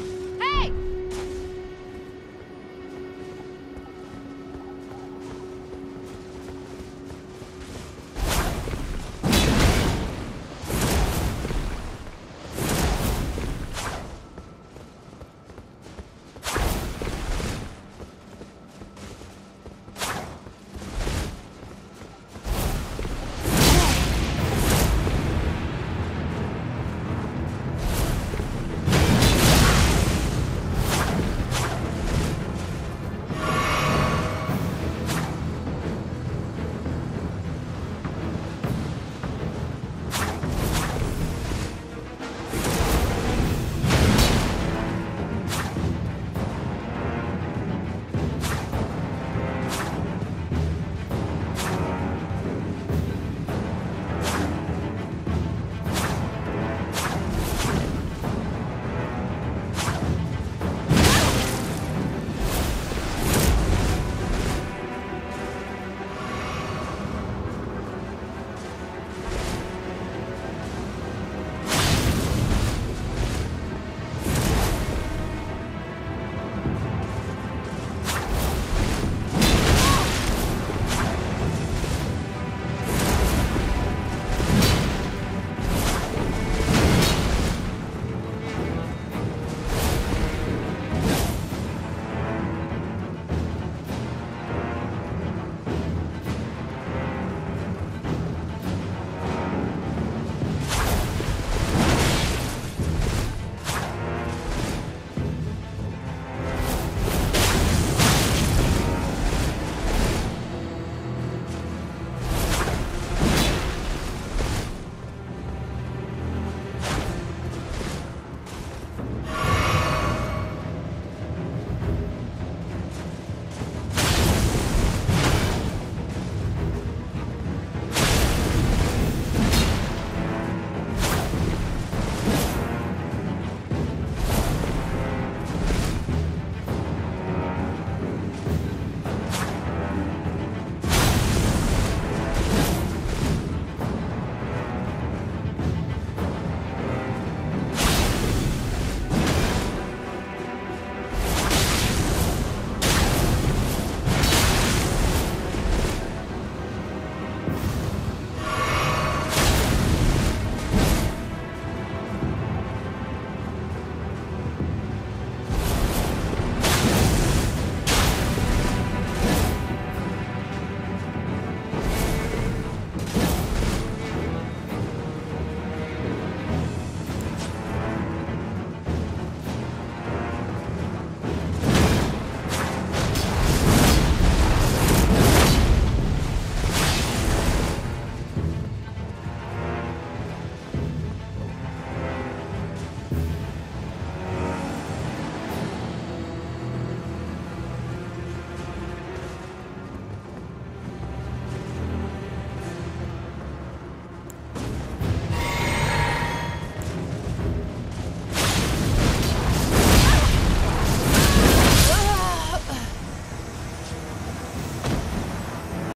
right.